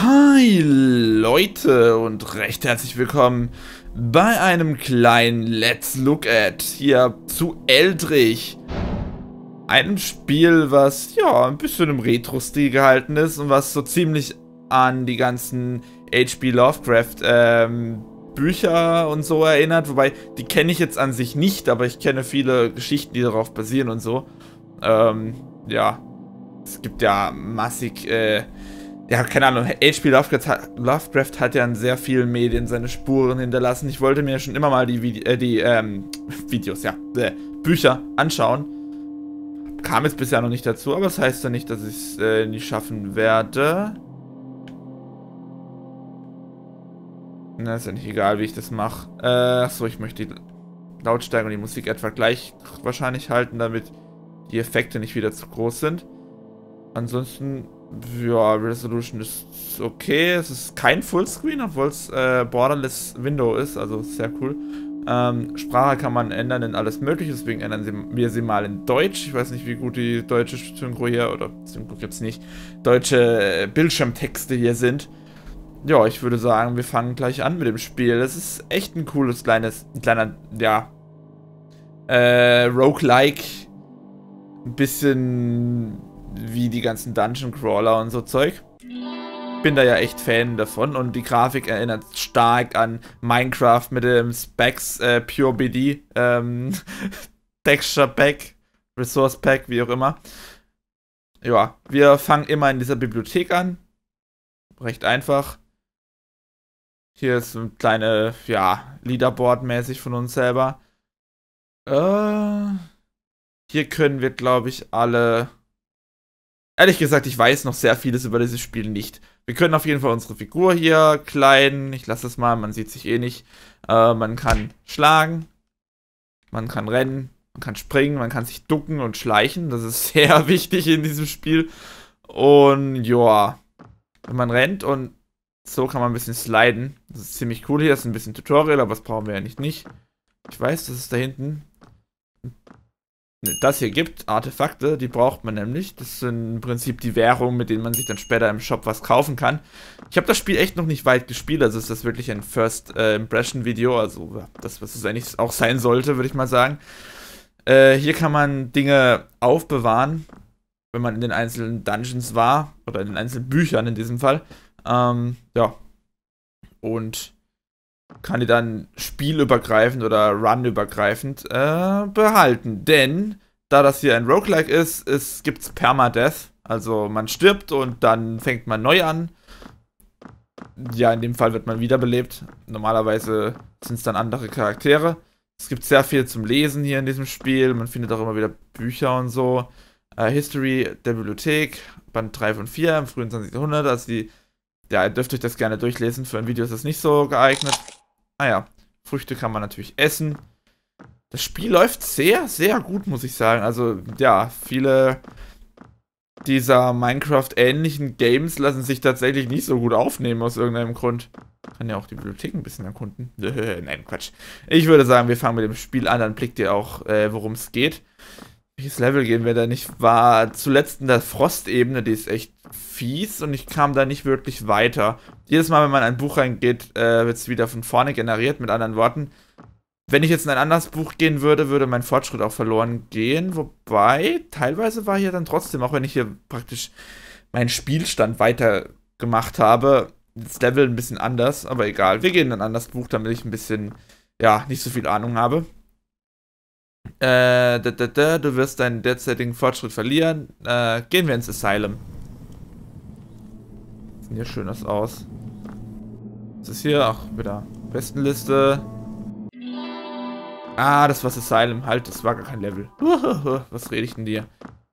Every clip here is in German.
Hi Leute und recht herzlich willkommen bei einem kleinen Let's Look at hier zu Eldrich. Einem Spiel, was ja ein bisschen im Retro-Stil gehalten ist und was so ziemlich an die ganzen H.P. Lovecraft ähm, Bücher und so erinnert. Wobei, die kenne ich jetzt an sich nicht, aber ich kenne viele Geschichten, die darauf basieren und so. Ähm, ja, es gibt ja massig... Äh, ja, keine Ahnung, H.P. Lovecraft, Lovecraft hat ja in sehr vielen Medien seine Spuren hinterlassen. Ich wollte mir schon immer mal die, Vide äh, die ähm, Videos, ja, äh, Bücher anschauen. Kam jetzt bisher noch nicht dazu, aber das heißt ja nicht, dass ich es äh, nicht schaffen werde. Na, ist ja nicht egal, wie ich das mache. Äh, achso, ich möchte die Lautstärke und die Musik etwa gleich wahrscheinlich halten, damit die Effekte nicht wieder zu groß sind. Ansonsten ja, Resolution ist okay. Es ist kein Fullscreen, obwohl es äh, Borderless Window ist, also sehr cool. Ähm, Sprache kann man ändern in alles mögliche, deswegen ändern wir sie mal in Deutsch. Ich weiß nicht, wie gut die deutsche Synchro hier, oder Synchro gibt es nicht, deutsche äh, Bildschirmtexte hier sind. Ja, ich würde sagen, wir fangen gleich an mit dem Spiel. Das ist echt ein cooles, kleines, ein kleiner, ja, äh, Roguelike. Ein bisschen wie die ganzen Dungeon Crawler und so Zeug. Bin da ja echt Fan davon und die Grafik erinnert stark an Minecraft mit dem Specs äh, Pure BD, ähm, Texture Pack, Resource Pack, wie auch immer. Ja, wir fangen immer in dieser Bibliothek an. Recht einfach. Hier ist ein kleine, ja, Leaderboard-mäßig von uns selber. Äh, hier können wir, glaube ich, alle Ehrlich gesagt, ich weiß noch sehr vieles über dieses Spiel nicht. Wir können auf jeden Fall unsere Figur hier kleiden. Ich lasse es mal, man sieht sich eh nicht. Äh, man kann schlagen. Man kann rennen. Man kann springen. Man kann sich ducken und schleichen. Das ist sehr wichtig in diesem Spiel. Und ja, wenn man rennt und so kann man ein bisschen sliden. Das ist ziemlich cool hier. Das ist ein bisschen Tutorial, aber das brauchen wir ja nicht. nicht. Ich weiß, das ist da hinten das hier gibt, Artefakte, die braucht man nämlich. Das sind im Prinzip die Währungen, mit denen man sich dann später im Shop was kaufen kann. Ich habe das Spiel echt noch nicht weit gespielt, also ist das wirklich ein First äh, Impression Video, also das, was es eigentlich auch sein sollte, würde ich mal sagen. Äh, hier kann man Dinge aufbewahren, wenn man in den einzelnen Dungeons war, oder in den einzelnen Büchern in diesem Fall. Ähm, ja. Und kann die dann spielübergreifend oder runübergreifend äh, behalten. Denn, da das hier ein Roguelike ist, es gibt's Permadeath. Also man stirbt und dann fängt man neu an. Ja, in dem Fall wird man wiederbelebt. Normalerweise sind es dann andere Charaktere. Es gibt sehr viel zum Lesen hier in diesem Spiel. Man findet auch immer wieder Bücher und so. Äh, History der Bibliothek, Band 3 von 4 im frühen 20. Jahrhundert. Also die, ja, ihr dürft euch das gerne durchlesen. Für ein Video ist das nicht so geeignet. Ah Früchte kann man natürlich essen. Das Spiel läuft sehr, sehr gut, muss ich sagen. Also, ja, viele dieser Minecraft-ähnlichen Games lassen sich tatsächlich nicht so gut aufnehmen, aus irgendeinem Grund. Kann ja auch die Bibliothek ein bisschen erkunden. Nein, Quatsch. Ich würde sagen, wir fangen mit dem Spiel an, dann blickt ihr auch, äh, worum es geht. Welches Level gehen wir da nicht? War zuletzt in der Frostebene, die ist echt fies und ich kam da nicht wirklich weiter. Jedes Mal, wenn man in ein Buch reingeht, äh, wird es wieder von vorne generiert, mit anderen Worten. Wenn ich jetzt in ein anderes Buch gehen würde, würde mein Fortschritt auch verloren gehen. Wobei, teilweise war hier dann trotzdem, auch wenn ich hier praktisch meinen Spielstand weiter gemacht habe, das Level ein bisschen anders, aber egal. Wir gehen in ein anderes Buch, damit ich ein bisschen, ja, nicht so viel Ahnung habe. Äh, da, da, da, du wirst deinen derzeitigen Fortschritt verlieren. Äh, gehen wir ins Asylum. Sieht hier schönes aus. Was ist hier? Ach, wieder Bestenliste. Ah, das war das Asylum. Halt, das war gar kein Level. Was rede ich denn dir?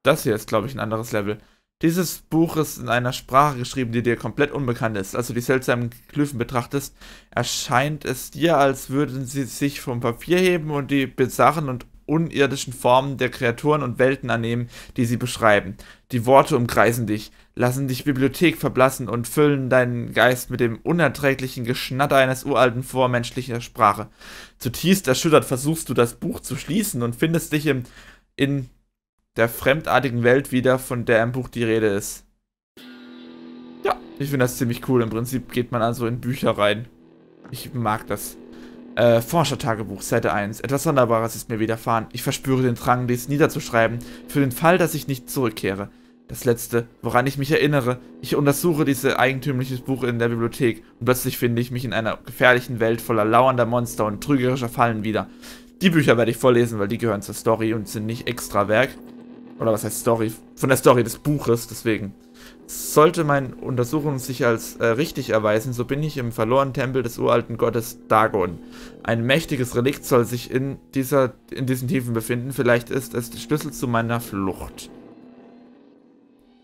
Das hier ist, glaube ich, ein anderes Level. Dieses Buch ist in einer Sprache geschrieben, die dir komplett unbekannt ist. Als du die seltsamen Glyphen betrachtest, erscheint es dir, als würden sie sich vom Papier heben und die bizarren und unirdischen Formen der Kreaturen und Welten annehmen, die sie beschreiben. Die Worte umkreisen dich, lassen dich Bibliothek verblassen und füllen deinen Geist mit dem unerträglichen Geschnatter eines uralten vormenschlicher Sprache. Zutiefst erschüttert versuchst du das Buch zu schließen und findest dich im, in der fremdartigen Welt wieder, von der im Buch die Rede ist. Ja, Ich finde das ziemlich cool. Im Prinzip geht man also in Bücher rein. Ich mag das. Äh, Forschertagebuch, Seite 1. Etwas Sonderbares ist mir widerfahren. Ich verspüre den Drang, dies niederzuschreiben, für den Fall, dass ich nicht zurückkehre. Das letzte, woran ich mich erinnere, ich untersuche dieses eigentümliche Buch in der Bibliothek und plötzlich finde ich mich in einer gefährlichen Welt voller lauernder Monster und trügerischer Fallen wieder. Die Bücher werde ich vorlesen, weil die gehören zur Story und sind nicht extra Werk. Oder was heißt Story? Von der Story des Buches, deswegen. Sollte meine Untersuchung sich als äh, richtig erweisen, so bin ich im verlorenen Tempel des uralten Gottes Dagon. Ein mächtiges Relikt soll sich in, dieser, in diesen Tiefen befinden. Vielleicht ist es der Schlüssel zu meiner Flucht.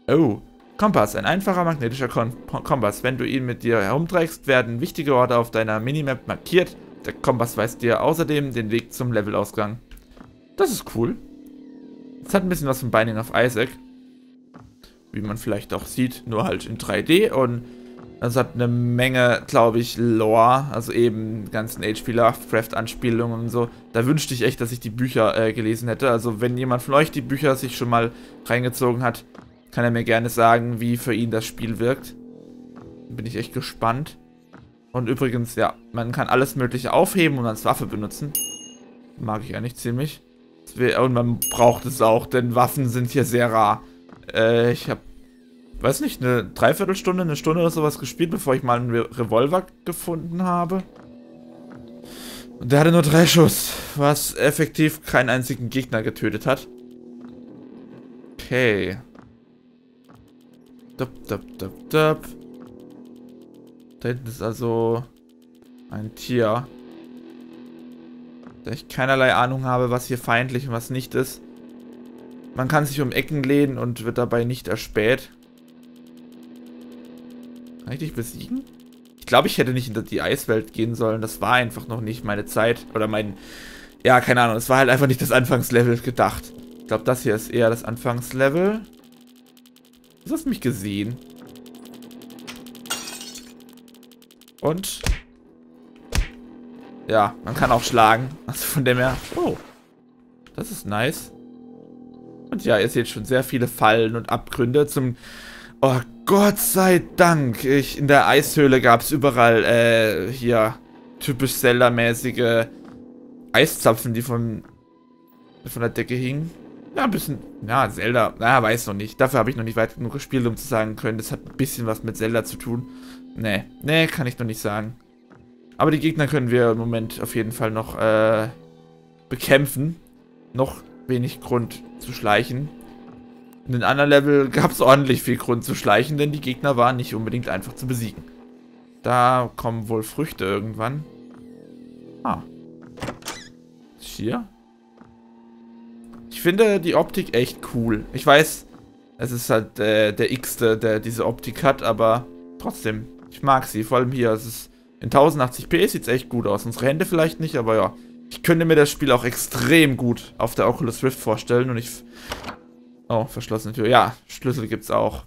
Oh, Kompass, ein einfacher magnetischer Kom Kompass. Wenn du ihn mit dir herumträgst, werden wichtige Orte auf deiner Minimap markiert. Der Kompass weist dir außerdem den Weg zum Levelausgang. Das ist cool. Es hat ein bisschen was von Binding of Isaac wie man vielleicht auch sieht, nur halt in 3D und es hat eine Menge, glaube ich, Lore, also eben ganzen HP Lovecraft-Anspielungen und so. Da wünschte ich echt, dass ich die Bücher äh, gelesen hätte. Also wenn jemand von euch die Bücher sich schon mal reingezogen hat, kann er mir gerne sagen, wie für ihn das Spiel wirkt. Bin ich echt gespannt. Und übrigens, ja, man kann alles mögliche aufheben und als Waffe benutzen. Mag ich eigentlich ziemlich. Und man braucht es auch, denn Waffen sind hier sehr rar. Äh, ich habe, weiß nicht, eine Dreiviertelstunde, eine Stunde oder sowas gespielt, bevor ich mal einen Re Revolver gefunden habe. Und der hatte nur drei Schuss, was effektiv keinen einzigen Gegner getötet hat. Okay. Dup, dup, dup, dup. Da hinten ist also ein Tier. Da ich keinerlei Ahnung habe, was hier feindlich und was nicht ist. Man kann sich um Ecken lehnen und wird dabei nicht erspäht. Kann ich dich besiegen? Ich glaube, ich hätte nicht in die Eiswelt gehen sollen. Das war einfach noch nicht meine Zeit. Oder mein... Ja, keine Ahnung. Es war halt einfach nicht das Anfangslevel gedacht. Ich glaube, das hier ist eher das Anfangslevel. Du hast mich gesehen. Und... Ja, man kann auch schlagen. Also von dem her... Oh. Das ist nice. Und ja, ihr seht schon sehr viele Fallen und Abgründe zum... Oh, Gott sei Dank. Ich, in der Eishöhle gab es überall, äh, hier, typisch Zelda-mäßige Eiszapfen, die von, von der Decke hingen. Ja, ein bisschen, ja, Zelda, na, weiß noch nicht. Dafür habe ich noch nicht weit genug gespielt, um zu sagen können, das hat ein bisschen was mit Zelda zu tun. Nee, nee, kann ich noch nicht sagen. Aber die Gegner können wir im Moment auf jeden Fall noch, äh, bekämpfen. Noch wenig Grund zu schleichen. In den anderen Level gab es ordentlich viel Grund zu schleichen, denn die Gegner waren nicht unbedingt einfach zu besiegen. Da kommen wohl Früchte irgendwann. Ah. Hier? Ich finde die Optik echt cool. Ich weiß, es ist halt äh, der X-te, der diese Optik hat, aber trotzdem, ich mag sie. Vor allem hier, es ist in 1080p sieht es echt gut aus. Unsere Hände vielleicht nicht, aber ja. Ich könnte mir das Spiel auch extrem gut auf der Oculus Rift vorstellen und ich... Oh, verschlossene Tür. Ja, Schlüssel gibt's auch.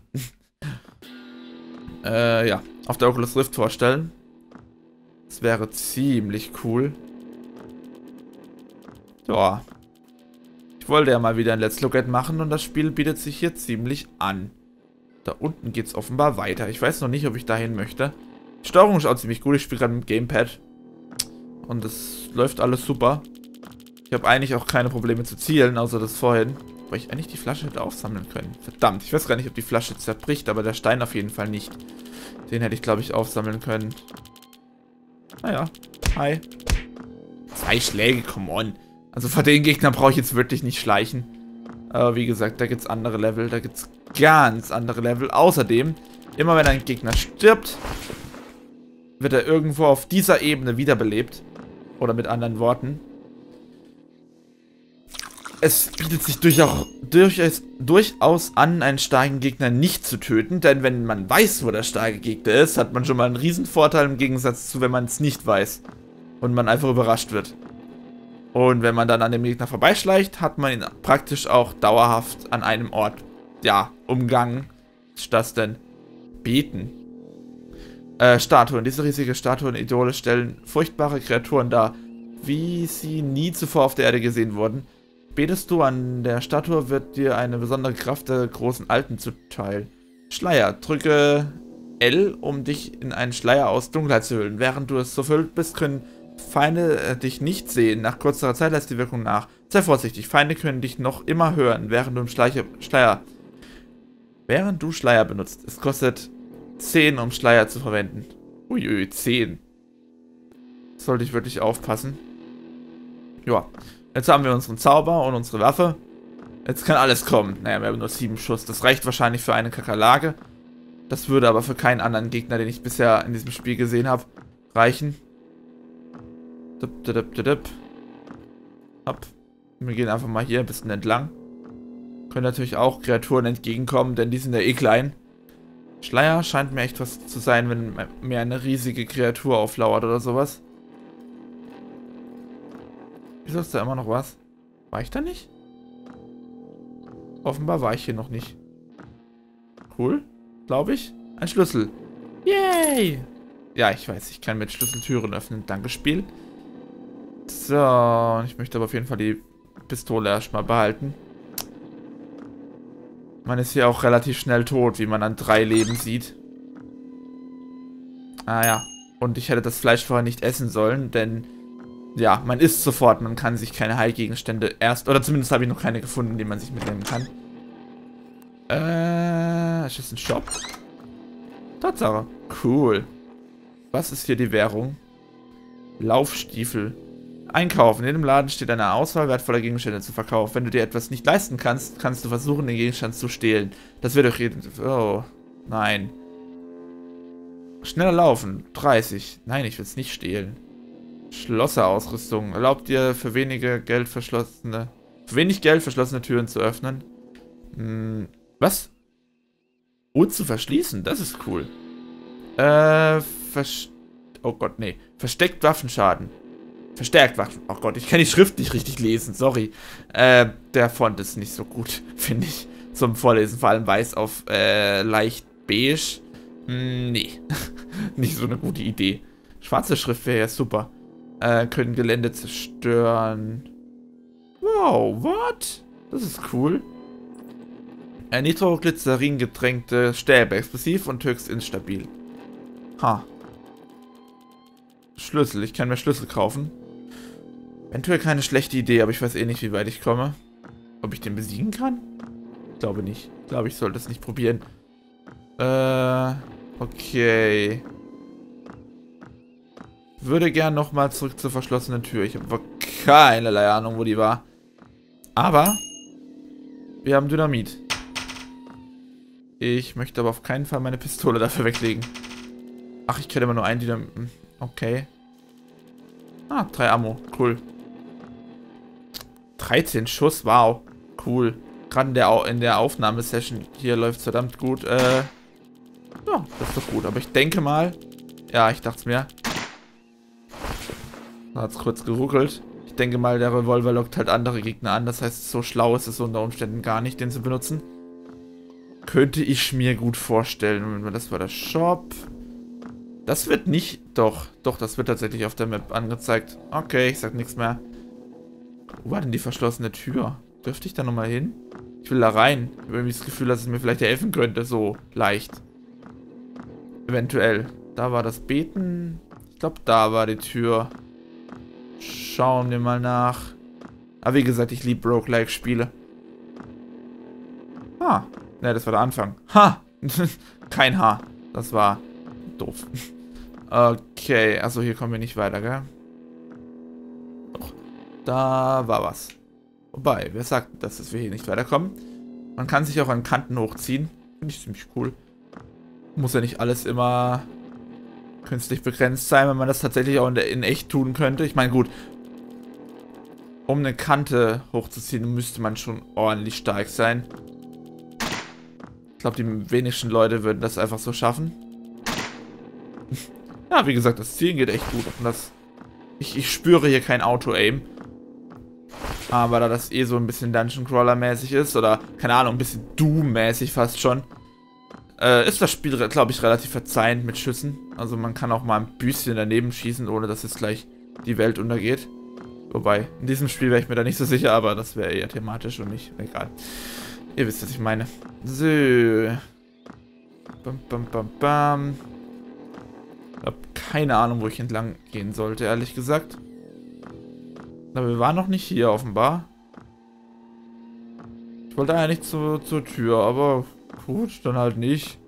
äh, ja, auf der Oculus Rift vorstellen. Das wäre ziemlich cool. Ja. Ich wollte ja mal wieder ein Let's Look at machen und das Spiel bietet sich hier ziemlich an. Da unten geht's offenbar weiter. Ich weiß noch nicht, ob ich dahin möchte. Die Steuerung schaut ziemlich gut. Ich spiele gerade mit Gamepad. Und es läuft alles super. Ich habe eigentlich auch keine Probleme zu zielen, außer das vorhin. Weil ich eigentlich die Flasche hätte aufsammeln können. Verdammt, ich weiß gar nicht, ob die Flasche zerbricht, aber der Stein auf jeden Fall nicht. Den hätte ich, glaube ich, aufsammeln können. Naja, hi. Zwei Schläge, come on. Also vor den Gegnern brauche ich jetzt wirklich nicht schleichen. Aber wie gesagt, da gibt es andere Level, da gibt es ganz andere Level. Außerdem, immer wenn ein Gegner stirbt, wird er irgendwo auf dieser Ebene wiederbelebt. Oder mit anderen Worten. Es bietet sich durchaus, durchaus, durchaus an, einen starken Gegner nicht zu töten, denn wenn man weiß, wo der starke Gegner ist, hat man schon mal einen riesen Vorteil im Gegensatz zu, wenn man es nicht weiß und man einfach überrascht wird. Und wenn man dann an dem Gegner vorbeischleicht, hat man ihn praktisch auch dauerhaft an einem Ort, ja, umgangen. Was ist das denn? Beten. Äh, Statuen. Diese riesige Statuen Idole stellen furchtbare Kreaturen dar, wie sie nie zuvor auf der Erde gesehen wurden. Betest du an der Statue, wird dir eine besondere Kraft der großen Alten zuteil. Schleier. Drücke L, um dich in einen Schleier aus Dunkelheit zu hüllen. Während du es so verhüllt bist, können Feinde äh, dich nicht sehen. Nach kurzer Zeit lässt die Wirkung nach. Sei vorsichtig, Feinde können dich noch immer hören, während du im Schleicher, Schleier... Während du Schleier benutzt. Es kostet 10, um Schleier zu verwenden. Uiui, 10. Sollte ich wirklich aufpassen. Ja, jetzt haben wir unseren Zauber und unsere Waffe. Jetzt kann alles kommen. Naja, wir haben nur 7 Schuss. Das reicht wahrscheinlich für eine Kakerlake. Das würde aber für keinen anderen Gegner, den ich bisher in diesem Spiel gesehen habe, reichen. Dip, dip, dip, dip. Ab. Wir gehen einfach mal hier ein bisschen entlang. Können natürlich auch Kreaturen entgegenkommen, denn die sind ja eh klein. Schleier scheint mir echt was zu sein, wenn mir eine riesige Kreatur auflauert oder sowas. Wieso ist da immer noch was? War ich da nicht? Offenbar war ich hier noch nicht. Cool, glaube ich. Ein Schlüssel. Yay! Ja, ich weiß, ich kann mit Schlüssel Türen öffnen. Danke, Spiel. So, ich möchte aber auf jeden Fall die Pistole erstmal behalten. Man ist hier auch relativ schnell tot, wie man an drei Leben sieht. Ah ja. Und ich hätte das Fleisch vorher nicht essen sollen, denn ja, man isst sofort. Man kann sich keine Heilgegenstände erst, oder zumindest habe ich noch keine gefunden, die man sich mitnehmen kann. Äh, ist das ein Shop? Tatsache. Cool. Was ist hier die Währung? Laufstiefel. Einkaufen. In jedem Laden steht eine Auswahl wertvoller Gegenstände zu verkaufen. Wenn du dir etwas nicht leisten kannst, kannst du versuchen, den Gegenstand zu stehlen. Das wird doch jeden... Oh, nein. Schneller laufen. 30. Nein, ich will es nicht stehlen. Schlosserausrüstung. Erlaubt dir für wenige Geld verschlossene... Für wenig Geld verschlossene Türen zu öffnen. Hm, was? Und zu verschließen? Das ist cool. Äh, vers... Oh Gott, nee. Versteckt Waffenschaden. Verstärkt Waffen. Oh Gott, ich kann die Schrift nicht richtig lesen, sorry. Äh, der Font ist nicht so gut, finde ich, zum Vorlesen. Vor allem weiß auf äh, leicht beige. Hm, nee, nicht so eine gute Idee. Schwarze Schrift wäre ja super. Äh, können Gelände zerstören. Wow, what? Das ist cool. Ein Nitroglycerin getränkte Stäbe, explosiv und höchst instabil. Ha. Schlüssel, ich kann mir Schlüssel kaufen. Eventuell keine schlechte Idee, aber ich weiß eh nicht, wie weit ich komme. Ob ich den besiegen kann? Ich glaube nicht. Ich glaube, ich sollte es nicht probieren. Äh, okay. Würde gern nochmal zurück zur verschlossenen Tür. Ich habe keinerlei Ahnung, wo die war. Aber wir haben Dynamit. Ich möchte aber auf keinen Fall meine Pistole dafür weglegen. Ach, ich kenne immer nur ein Dynamit. Hm, okay. Ah, drei Ammo. Cool. 13 Schuss, wow. Cool. Gerade in der, in der Aufnahmesession hier läuft es verdammt gut. Äh, ja, das ist doch gut. Aber ich denke mal... Ja, ich dachte es mir. Hat es kurz geruckelt. Ich denke mal, der Revolver lockt halt andere Gegner an. Das heißt, so schlau ist es unter Umständen gar nicht, den zu benutzen. Könnte ich mir gut vorstellen. Das war der Shop. Das wird nicht... Doch, doch, das wird tatsächlich auf der Map angezeigt. Okay, ich sag nichts mehr. Wo war denn die verschlossene Tür? Dürfte ich da nochmal hin? Ich will da rein. Ich habe irgendwie das Gefühl, dass es mir vielleicht helfen könnte. So leicht. Eventuell. Da war das Beten. Ich glaube, da war die Tür. Schauen wir mal nach. Aber wie gesagt, ich liebe Roguelike-Spiele. Ah. Ne, das war der Anfang. Ha! Kein Haar. Das war doof. Okay, also hier kommen wir nicht weiter, gell? Da war was. Wobei, wer sagt, dass wir hier nicht weiterkommen? Man kann sich auch an Kanten hochziehen. Finde ich ziemlich cool. Muss ja nicht alles immer künstlich begrenzt sein, wenn man das tatsächlich auch in, der, in echt tun könnte. Ich meine, gut, um eine Kante hochzuziehen, müsste man schon ordentlich stark sein. Ich glaube, die wenigsten Leute würden das einfach so schaffen. ja, wie gesagt, das Zielen geht echt gut. Und das, ich, ich spüre hier kein Auto-Aim. Aber da das eh so ein bisschen Dungeon Crawler mäßig ist, oder keine Ahnung, ein bisschen Doom-mäßig fast schon, äh, ist das Spiel, glaube ich, relativ verzeihend mit Schüssen. Also man kann auch mal ein bisschen daneben schießen, ohne dass jetzt gleich die Welt untergeht. Wobei, in diesem Spiel wäre ich mir da nicht so sicher, aber das wäre eher thematisch und nicht egal. Ihr wisst, was ich meine. So. Bam, bam, bam, bam. Ich habe keine Ahnung, wo ich entlang gehen sollte, ehrlich gesagt. Aber wir waren noch nicht hier, offenbar. Ich wollte eigentlich zu, zur Tür, aber gut, dann halt nicht.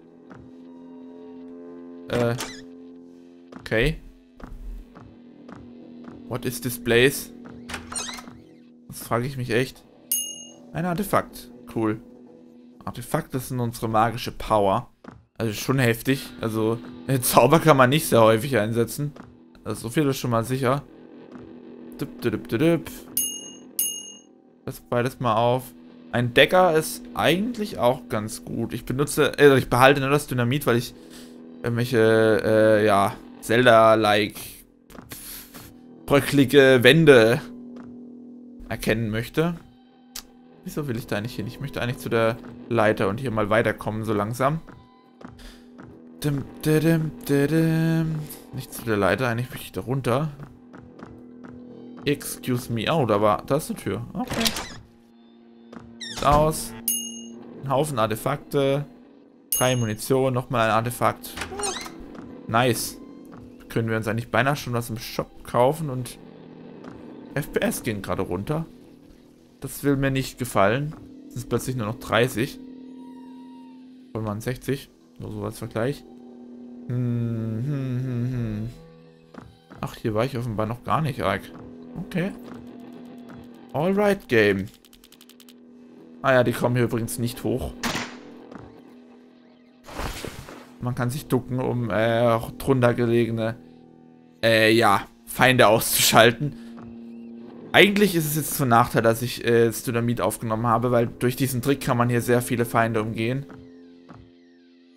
Äh. Okay. What is this place? Das frage ich mich echt. Ein Artefakt. Cool. Artefakte sind unsere magische Power. Also schon heftig. Also, Zauber kann man nicht sehr häufig einsetzen. Also so viel ist schon mal sicher. Dip, dip, dip, dip. Das beides mal auf. Ein Decker ist eigentlich auch ganz gut. Ich benutze, äh, ich behalte nur das Dynamit, weil ich irgendwelche, äh, ja, Zelda-like bröcklige Wände erkennen möchte. Wieso will ich da nicht hin? Ich möchte eigentlich zu der Leiter und hier mal weiterkommen, so langsam. Dim, dim, dim, nicht zu der Leiter, eigentlich möchte ich da runter. Excuse me. Oh, da war, da ist eine Tür. Okay. Ist aus. Ein Haufen Artefakte. Drei Munition, nochmal ein Artefakt. Nice. Können wir uns eigentlich beinahe schon was im Shop kaufen und FPS gehen gerade runter. Das will mir nicht gefallen. Es ist plötzlich nur noch 30. Von man 60. Nur so als Vergleich. Hm, hm, hm, hm. Ach, hier war ich offenbar noch gar nicht arg. Okay. Alright, Game. Ah ja, die kommen hier übrigens nicht hoch. Man kann sich ducken, um äh, drunter gelegene, äh, ja, Feinde auszuschalten. Eigentlich ist es jetzt zum Nachteil, dass ich äh, das Dynamit aufgenommen habe, weil durch diesen Trick kann man hier sehr viele Feinde umgehen.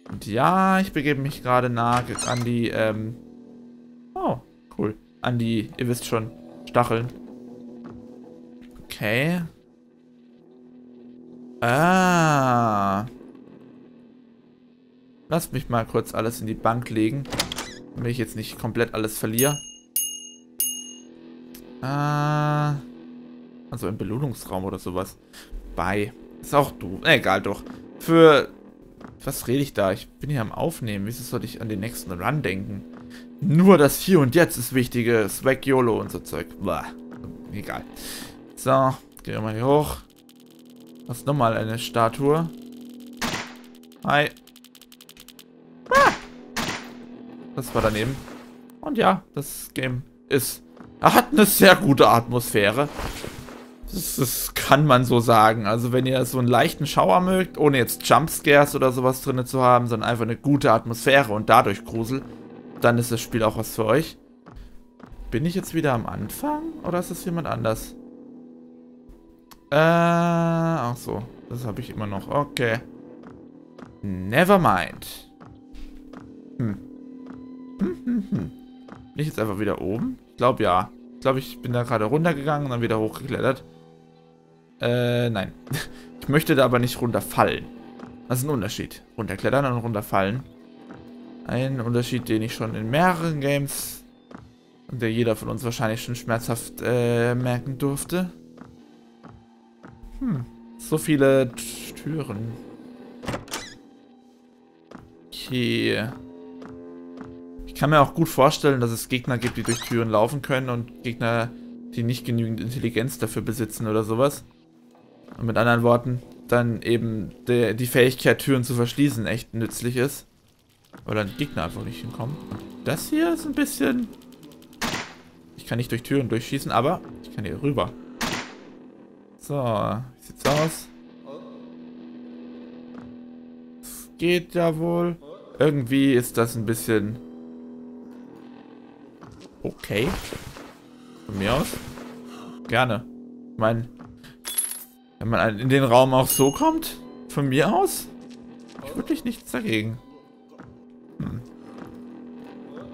Und ja, ich begebe mich gerade nah an die, ähm... Oh, cool. An die, ihr wisst schon, Stacheln. Okay. Ah. Lass mich mal kurz alles in die Bank legen. Damit ich jetzt nicht komplett alles verliere. Ah. Also im Belohnungsraum oder sowas. Bei. Ist auch du. Egal doch. Für. Was rede ich da? Ich bin hier am Aufnehmen. Wieso soll ich an den nächsten Run denken? Nur das Hier und Jetzt ist wichtige. Swag YOLO und so Zeug. Blah. Egal. So. Gehen wir mal hier hoch. Was nochmal eine Statue. Hi. Das war daneben. Und ja, das Game ist er hat eine sehr gute Atmosphäre. Das, das, kann man so sagen. Also wenn ihr so einen leichten Schauer mögt, ohne jetzt Jumpscares oder sowas drin zu haben, sondern einfach eine gute Atmosphäre und dadurch Grusel, dann ist das Spiel auch was für euch. Bin ich jetzt wieder am Anfang? Oder ist das jemand anders? Äh, ach so. Das habe ich immer noch. Okay. Never mind. Hm. Hm, hm, hm. Bin ich jetzt einfach wieder oben? glaube ja. Ich glaube, ich bin da gerade runtergegangen und dann wieder hochgeklettert. Äh, nein. Ich möchte da aber nicht runterfallen. Das ist ein Unterschied. Runterklettern und runterfallen. Ein Unterschied, den ich schon in mehreren Games und der jeder von uns wahrscheinlich schon schmerzhaft äh, merken durfte. Hm. So viele Türen. Okay kann mir auch gut vorstellen, dass es Gegner gibt, die durch Türen laufen können und Gegner, die nicht genügend Intelligenz dafür besitzen oder sowas. Und mit anderen Worten, dann eben der, die Fähigkeit, Türen zu verschließen, echt nützlich ist. Weil dann Gegner einfach nicht hinkommen. Das hier ist ein bisschen... Ich kann nicht durch Türen durchschießen, aber ich kann hier rüber. So, wie sieht's aus? Es geht ja wohl. Irgendwie ist das ein bisschen Okay. Von mir aus. Gerne. Ich meine, wenn man in den Raum auch so kommt, von mir aus, ich wirklich nichts dagegen. Hm.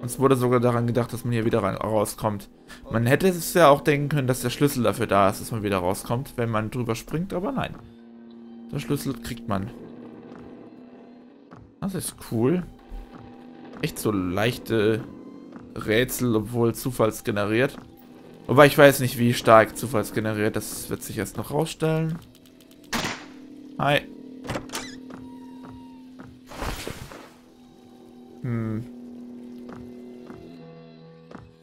Uns wurde sogar daran gedacht, dass man hier wieder rauskommt. Man hätte es ja auch denken können, dass der Schlüssel dafür da ist, dass man wieder rauskommt, wenn man drüber springt, aber nein. Der Schlüssel kriegt man. Das ist cool. Echt so leichte Rätsel, obwohl zufallsgeneriert. Wobei ich weiß nicht, wie stark zufallsgeneriert. Das wird sich erst noch rausstellen. Hi. Hm.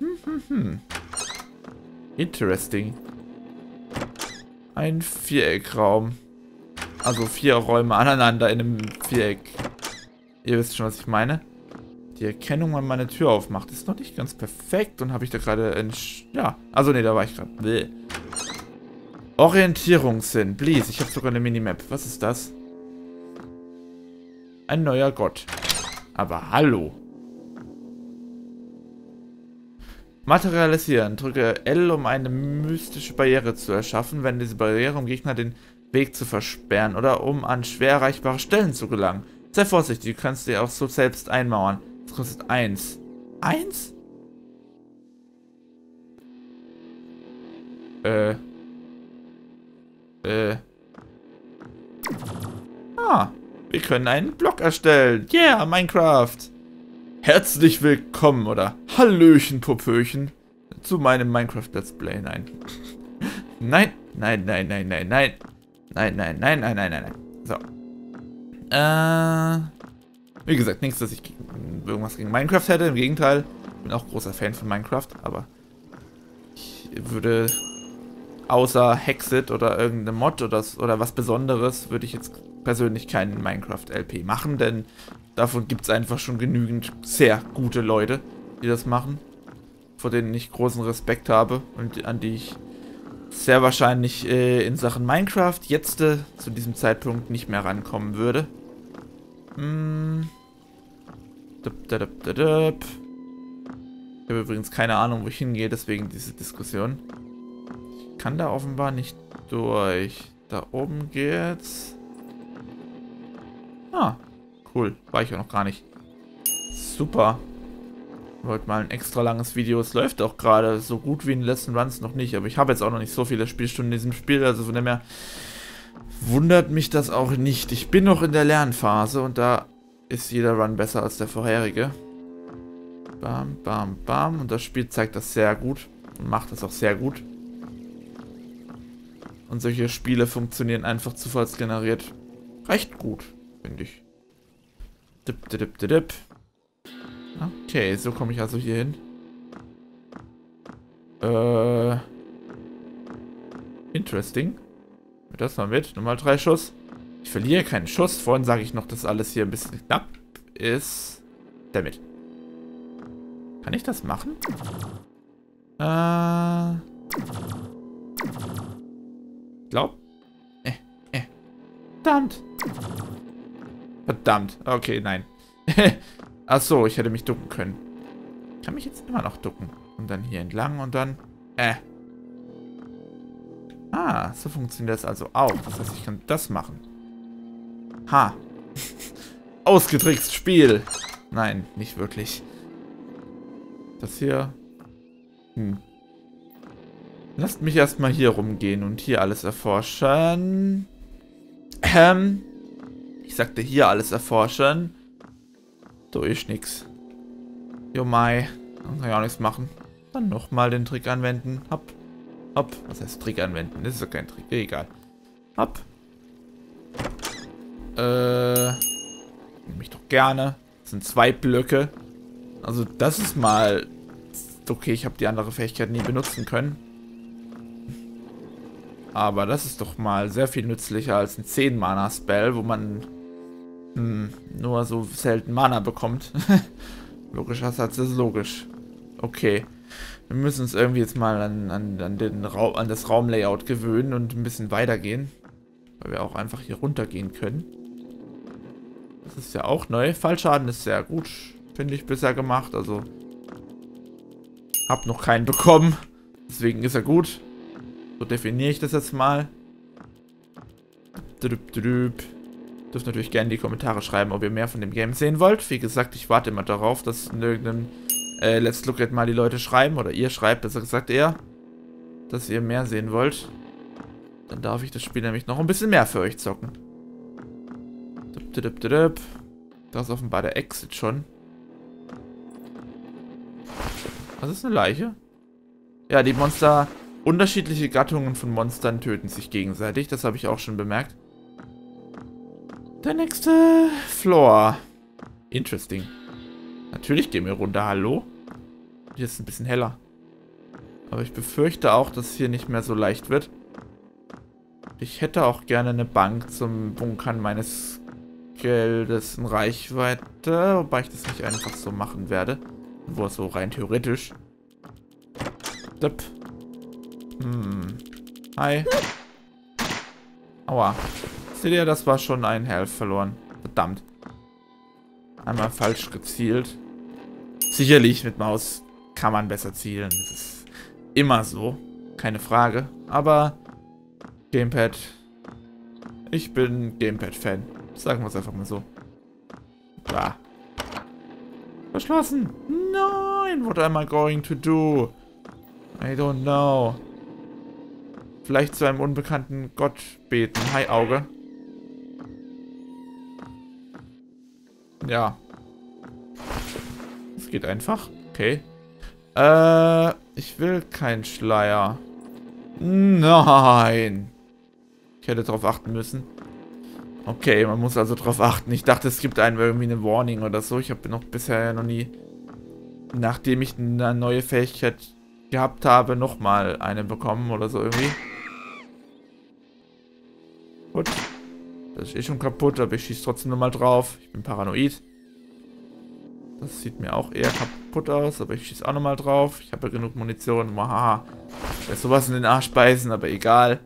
Hm, hm, hm. Interesting. Ein Viereckraum. Also vier Räume aneinander in einem Viereck. Ihr wisst schon, was ich meine. Die Erkennung, wenn man eine Tür aufmacht, ist noch nicht ganz perfekt. Und habe ich da gerade... Ja, also nee, da war ich gerade. Orientierungssinn. Please, ich habe sogar eine Minimap. Was ist das? Ein neuer Gott. Aber hallo. Materialisieren. Drücke L, um eine mystische Barriere zu erschaffen, wenn diese Barriere um Gegner den Weg zu versperren oder um an schwer erreichbare Stellen zu gelangen. Sei vorsichtig, du kannst dir auch so selbst einmauern. Das kostet 1. 1? Äh. Äh. Ah, wir können einen Block erstellen. Yeah, Minecraft. Herzlich willkommen oder Hallöchen, Popöchen, zu meinem Minecraft Let's Play. Nein. nein, nein, nein, nein, nein, nein. Nein, nein, nein, nein, nein, nein, nein. So. Äh. Wie gesagt, nichts, dass ich irgendwas gegen Minecraft hätte. Im Gegenteil. Bin auch großer Fan von Minecraft, aber ich würde außer Hexit oder irgendeine Mod oder, oder was Besonderes, würde ich jetzt persönlich keinen Minecraft-LP machen, denn davon gibt es einfach schon genügend sehr gute Leute, die das machen, vor denen ich großen Respekt habe und an die ich sehr wahrscheinlich äh, in Sachen Minecraft jetzt äh, zu diesem Zeitpunkt nicht mehr rankommen würde. Hm. Ich habe übrigens keine Ahnung, wo ich hingehe, deswegen diese Diskussion. Ich kann da offenbar nicht durch. Da oben geht's. Ah, cool. War ich auch noch gar nicht. Super. Wollte mal ein extra langes Video. Es läuft auch gerade so gut wie in den letzten Runs noch nicht. Aber ich habe jetzt auch noch nicht so viele Spielstunden in diesem Spiel. Also von dem her wundert mich das auch nicht. Ich bin noch in der Lernphase und da ist jeder Run besser als der vorherige. Bam, bam, bam. Und das Spiel zeigt das sehr gut. Und macht das auch sehr gut. Und solche Spiele funktionieren einfach zufallsgeneriert recht gut, finde ich. Dip, dip, dip, dip. Okay, so komme ich also hier hin. Äh. Interesting. Das mal mit. Nochmal drei Schuss. Ich verliere keinen Schuss. Vorhin sage ich noch, dass alles hier ein bisschen knapp ist. Damit. Kann ich das machen? Äh. Ich glaube. Äh, äh. Verdammt. Verdammt. Okay, nein. Ach so, ich hätte mich ducken können. Ich kann mich jetzt immer noch ducken. Und dann hier entlang und dann... Äh. Ah, so funktioniert das also auch. Das heißt, ich kann das machen. Ha. Ausgetrickst Spiel. Nein, nicht wirklich. Das hier... Hm. Lasst mich erstmal hier rumgehen und hier alles erforschen. Ähm. Ich sagte hier alles erforschen. So ist nix. Jo mai. Dann kann ich auch nichts machen. Dann nochmal den Trick anwenden. Hopp. Hopp. Was heißt Trick anwenden? Das ist ja kein Trick. Egal. Hopp. Äh. Nehme ich doch gerne. Das sind zwei Blöcke. Also das ist mal... Okay, ich habe die andere Fähigkeit nie benutzen können. Aber das ist doch mal sehr viel nützlicher als ein 10-Mana-Spell, wo man hm, nur so selten Mana bekommt. logisch, das ist logisch. Okay. Wir müssen uns irgendwie jetzt mal an, an, an, den Raum, an das Raumlayout gewöhnen und ein bisschen weitergehen. Weil wir auch einfach hier runtergehen können. Das ist ja auch neu. Fallschaden ist sehr gut, finde ich, bisher gemacht. Also, hab noch keinen bekommen. Deswegen ist er gut. So definiere ich das jetzt mal. Drüb, drüb. Dürft natürlich gerne in die Kommentare schreiben, ob ihr mehr von dem Game sehen wollt. Wie gesagt, ich warte immer darauf, dass in irgendeinem äh, Let's Look at mal die Leute schreiben. Oder ihr schreibt, besser gesagt er. Dass ihr mehr sehen wollt. Dann darf ich das Spiel nämlich noch ein bisschen mehr für euch zocken. Da ist offenbar der Exit schon. Was ist eine Leiche? Ja, die Monster... Unterschiedliche Gattungen von Monstern töten sich gegenseitig. Das habe ich auch schon bemerkt. Der nächste Floor. Interesting. Natürlich gehen wir runter, hallo? Hier ist ein bisschen heller. Aber ich befürchte auch, dass es hier nicht mehr so leicht wird. Ich hätte auch gerne eine Bank zum Bunkern meines Geldes in Reichweite, wobei ich das nicht einfach so machen werde. Wo so rein theoretisch. Dip. Hm. Hi. Aua. Seht ihr, das war schon ein Health verloren. Verdammt. Einmal falsch gezielt. Sicherlich mit Maus kann man besser zielen. Das ist immer so. Keine Frage. Aber Gamepad. Ich bin Gamepad-Fan. Sagen wir es einfach mal so. Da. Verschlossen. Nein, what am I going to do? I don't know. Vielleicht zu einem unbekannten Gott beten. Hi, Auge. Ja. Es geht einfach. Okay. Äh, ich will keinen Schleier. Nein. Ich hätte darauf achten müssen. Okay, man muss also darauf achten. Ich dachte, es gibt einem irgendwie eine Warning oder so. Ich habe noch bisher noch nie, nachdem ich eine neue Fähigkeit gehabt habe, nochmal eine bekommen oder so irgendwie. Gut. Das ist eh schon kaputt, aber ich schieße trotzdem nochmal drauf. Ich bin paranoid. Das sieht mir auch eher kaputt aus, aber ich schieße auch nochmal drauf. Ich habe ja genug Munition. Haha. Ich werde sowas in den Arsch beißen, aber egal.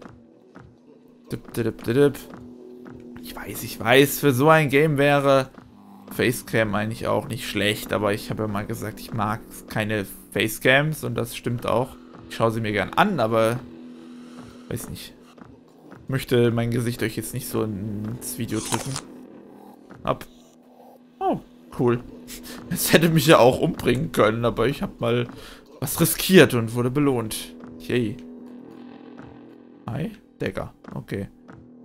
Ich weiß, ich weiß, für so ein Game wäre Facecam eigentlich auch nicht schlecht, aber ich habe ja mal gesagt, ich mag keine Facecams und das stimmt auch. Ich schaue sie mir gern an, aber weiß nicht. Möchte mein Gesicht euch jetzt nicht so ins Video drücken. Ab. Oh, cool. Es hätte mich ja auch umbringen können, aber ich habe mal was riskiert und wurde belohnt. Yay. Hi, Decker. Okay.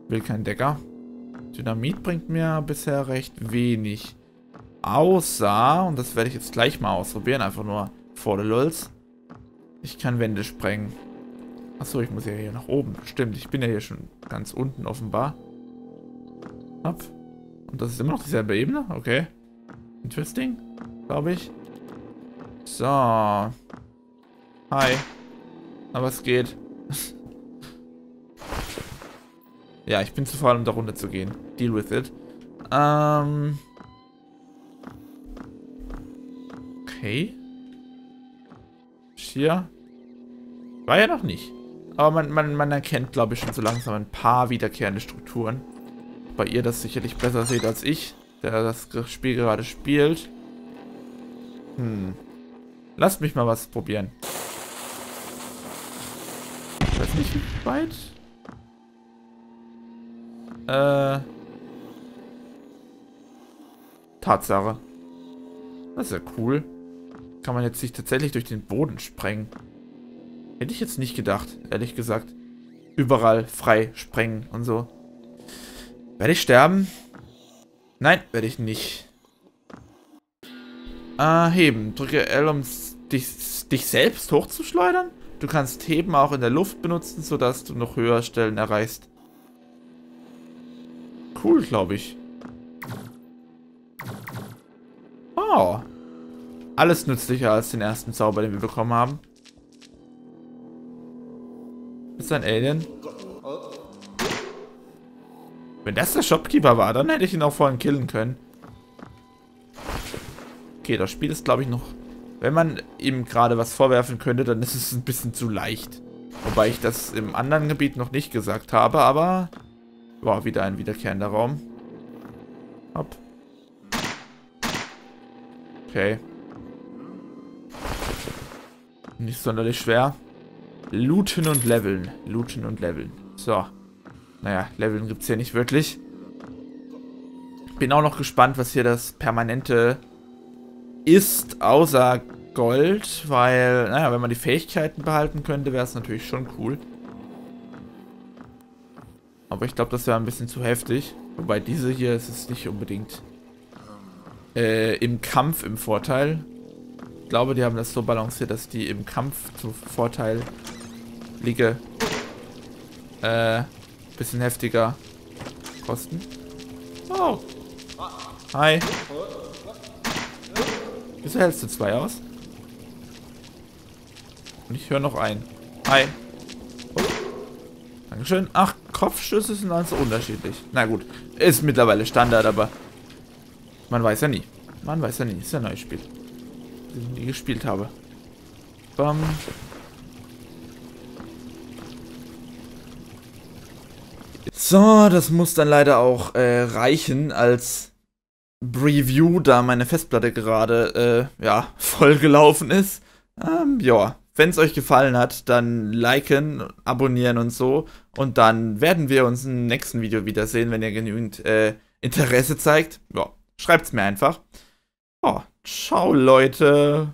Will kein Decker. Dynamit bringt mir bisher recht wenig. Außer, und das werde ich jetzt gleich mal ausprobieren, einfach nur vor the lulz. Ich kann Wände sprengen. Achso, ich muss ja hier nach oben. Stimmt, ich bin ja hier schon ganz unten offenbar. Ab. Und das ist immer noch dieselbe Ebene? Okay. Interesting, glaube ich. So. Hi. Aber es geht. Ja, ich bin zu faul, um da runter zu gehen. Deal with it. Ähm. Okay. Hier. War ja noch nicht. Aber man, man, man erkennt, glaube ich, schon so langsam ein paar wiederkehrende Strukturen. Bei ihr das sicherlich besser seht als ich, der das Spiel gerade spielt. Hm. Lasst mich mal was probieren. Ich weiß nicht, wie weit... Äh. Tatsache. Das ist ja cool. Kann man jetzt sich tatsächlich durch den Boden sprengen. Hätte ich jetzt nicht gedacht, ehrlich gesagt. Überall frei sprengen und so. Werde ich sterben? Nein, werde ich nicht. Ah, heben. Drücke L, um dich, dich selbst hochzuschleudern. Du kannst heben auch in der Luft benutzen, sodass du noch höher Stellen erreichst cool, glaube ich. Oh. Alles nützlicher als den ersten Zauber, den wir bekommen haben. Ist ein Alien? Wenn das der Shopkeeper war, dann hätte ich ihn auch vorhin killen können. Okay, das Spiel ist, glaube ich, noch... Wenn man ihm gerade was vorwerfen könnte, dann ist es ein bisschen zu leicht. Wobei ich das im anderen Gebiet noch nicht gesagt habe, aber Boah, wieder ein wiederkehrender Raum. Hopp. Okay. Nicht sonderlich schwer. Looten und leveln. Looten und leveln. So. Naja, leveln gibt es hier nicht wirklich. Bin auch noch gespannt, was hier das Permanente ist, außer Gold, weil, naja, wenn man die Fähigkeiten behalten könnte, wäre es natürlich schon cool. Aber ich glaube, das wäre ein bisschen zu heftig. Wobei diese hier ist es nicht unbedingt äh, im Kampf im Vorteil. Ich glaube, die haben das so balanciert, dass die im Kampf zu Vorteil liege. Äh, bisschen heftiger kosten. Oh. Hi. Wieso hältst du zwei aus? Und ich höre noch einen. Hi. Oh. Dankeschön. Ach, Kopfschüsse sind also unterschiedlich. Na gut, ist mittlerweile Standard, aber man weiß ja nie. Man weiß ja nie. Ist ja ein neues Spiel. Das ich nie gespielt habe. Bam. So, das muss dann leider auch äh, reichen als Review, da meine Festplatte gerade äh, ja, voll gelaufen ist. Ähm, ja, wenn es euch gefallen hat, dann liken, abonnieren und so. Und dann werden wir uns im nächsten Video wiedersehen, wenn ihr genügend äh, Interesse zeigt. Ja, schreibt's mir einfach. Oh, ciao, Leute.